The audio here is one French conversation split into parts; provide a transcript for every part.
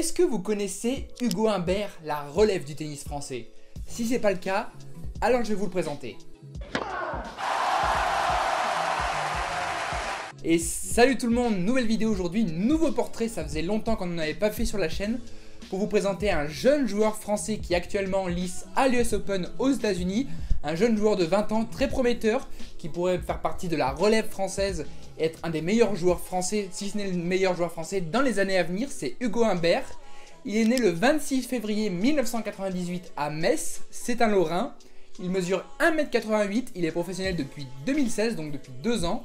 Est-ce que vous connaissez Hugo Humbert, la relève du tennis français? Si c'est pas le cas, alors je vais vous le présenter. Et salut tout le monde, nouvelle vidéo aujourd'hui, nouveau portrait, ça faisait longtemps qu'on n'en avait pas fait sur la chaîne, pour vous présenter un jeune joueur français qui actuellement lice à l'US Open aux états unis un jeune joueur de 20 ans très prometteur, qui pourrait faire partie de la relève française être un des meilleurs joueurs français, si ce n'est le meilleur joueur français dans les années à venir, c'est Hugo Humbert. Il est né le 26 février 1998 à Metz, c'est un Lorrain. Il mesure 1m88, il est professionnel depuis 2016, donc depuis 2 ans.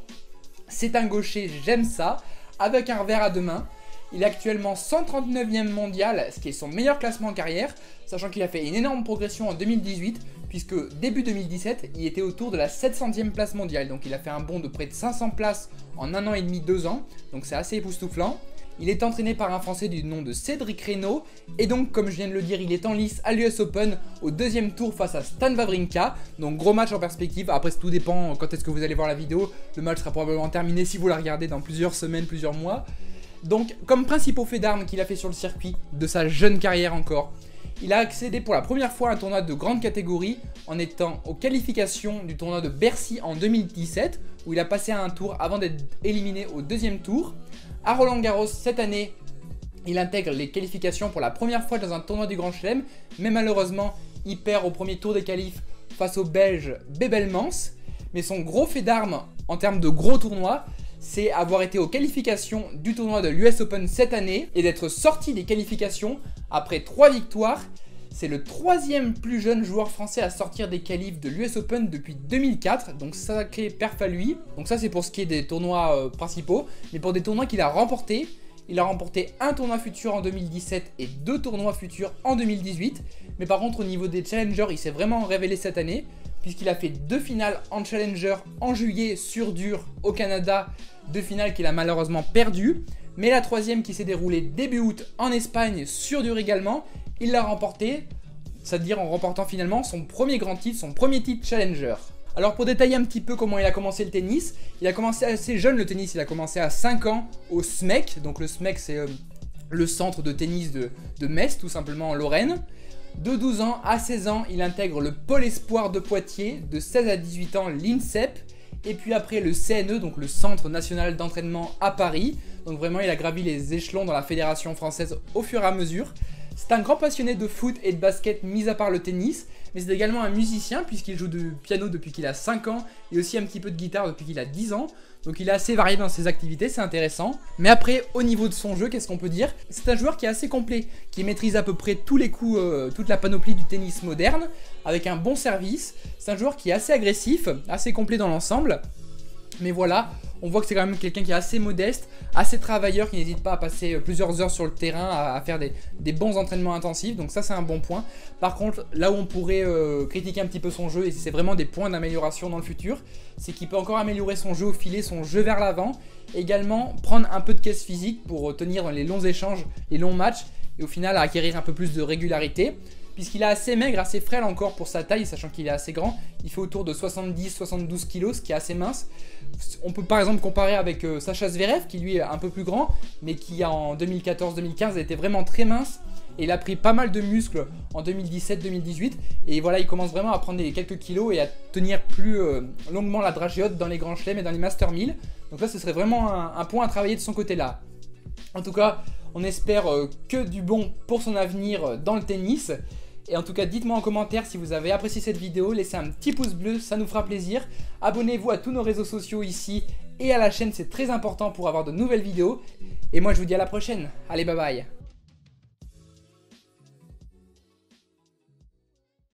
C'est un gaucher, j'aime ça, avec un revers à deux mains. Il est actuellement 139e mondial, ce qui est son meilleur classement en carrière, sachant qu'il a fait une énorme progression en 2018, puisque début 2017, il était autour de la 700e place mondiale. Donc il a fait un bond de près de 500 places en un an et demi, deux ans. Donc c'est assez époustouflant. Il est entraîné par un Français du nom de Cédric Reynaud. Et donc, comme je viens de le dire, il est en lice à l'US Open au deuxième tour face à Stan Wawrinka. Donc, gros match en perspective. Après, tout dépend quand est-ce que vous allez voir la vidéo. Le match sera probablement terminé si vous la regardez dans plusieurs semaines, plusieurs mois. Donc, comme principaux faits d'armes qu'il a fait sur le circuit de sa jeune carrière encore, il a accédé pour la première fois à un tournoi de grande catégorie en étant aux qualifications du tournoi de Bercy en 2017 où il a passé à un tour avant d'être éliminé au deuxième tour. À Roland Garros cette année, il intègre les qualifications pour la première fois dans un tournoi du Grand Chelem, mais malheureusement, il perd au premier tour des qualifs face au Belge Bebelmans. Mais son gros fait d'armes en termes de gros tournois, c'est avoir été aux qualifications du tournoi de l'US Open cette année et d'être sorti des qualifications après 3 victoires. C'est le troisième plus jeune joueur français à sortir des qualifs de l'US Open depuis 2004, donc sacré perf à lui. Donc ça c'est pour ce qui est des tournois euh, principaux, mais pour des tournois qu'il a remportés, il a remporté un tournoi futur en 2017 et deux tournois futurs en 2018. Mais par contre au niveau des challengers, il s'est vraiment révélé cette année, puisqu'il a fait deux finales en challenger en juillet sur dur au Canada deux finales qu'il a malheureusement perdues. Mais la troisième qui s'est déroulée début août en Espagne sur dur également, il l'a remporté, c'est-à-dire en remportant finalement son premier grand titre, son premier titre challenger. Alors pour détailler un petit peu comment il a commencé le tennis, il a commencé assez jeune le tennis, il a commencé à 5 ans au SMEC, donc le SMEC c'est euh, le centre de tennis de Metz tout simplement en Lorraine. De 12 ans à 16 ans, il intègre le Pôle Espoir de Poitiers, de 16 à 18 ans l'INSEP, et puis après le CNE, donc le Centre National d'Entraînement à Paris. Donc vraiment, il a gravi les échelons dans la Fédération Française au fur et à mesure. C'est un grand passionné de foot et de basket, mis à part le tennis, mais c'est également un musicien puisqu'il joue du piano depuis qu'il a 5 ans et aussi un petit peu de guitare depuis qu'il a 10 ans. Donc il est assez varié dans ses activités, c'est intéressant. Mais après, au niveau de son jeu, qu'est-ce qu'on peut dire? C'est un joueur qui est assez complet, qui maîtrise à peu près tous les coups, euh, toute la panoplie du tennis moderne, avec un bon service. C'est un joueur qui est assez agressif, assez complet dans l'ensemble. Mais voilà, on voit que c'est quand même quelqu'un qui est assez modeste, assez travailleur, qui n'hésite pas à passer euh, plusieurs heures sur le terrain, à, faire des, bons entraînements intensifs. Donc ça, c'est un bon point. Par contre, là où on pourrait euh, critiquer un petit peu son jeu, et c'est vraiment des points d'amélioration dans le futur, c'est qu'il peut encore améliorer son jeu au filet, son jeu vers l'avant. Également, prendre un peu de caisse physique pour euh, tenir les longs échanges, les longs matchs, et au final acquérir un peu plus de régularité puisqu'il est assez maigre, assez frêle encore pour sa taille, sachant qu'il est assez grand. Il fait autour de 70-72 kg, ce qui est assez mince. On peut par exemple comparer avec euh, Sacha Zverev, qui lui est un peu plus grand, mais qui en 2014-2015 était vraiment très mince. Et il a pris pas mal de muscles en 2017-2018. Et voilà, il commence vraiment à prendre quelques kilos et à tenir plus euh, longuement la dragée haute dans les grands chelems et dans les Master 1000. Donc là, ce serait vraiment un, point à travailler de son côté-là. En tout cas, on espère euh, que du bon pour son avenir dans le tennis. Et en tout cas, dites-moi en commentaire si vous avez apprécié cette vidéo, laissez un petit pouce bleu, ça nous fera plaisir. Abonnez-vous à tous nos réseaux sociaux ici et à la chaîne, c'est très important pour avoir de nouvelles vidéos. Et moi, je vous dis à la prochaine. Allez, bye bye